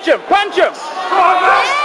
Punch him! Punch him!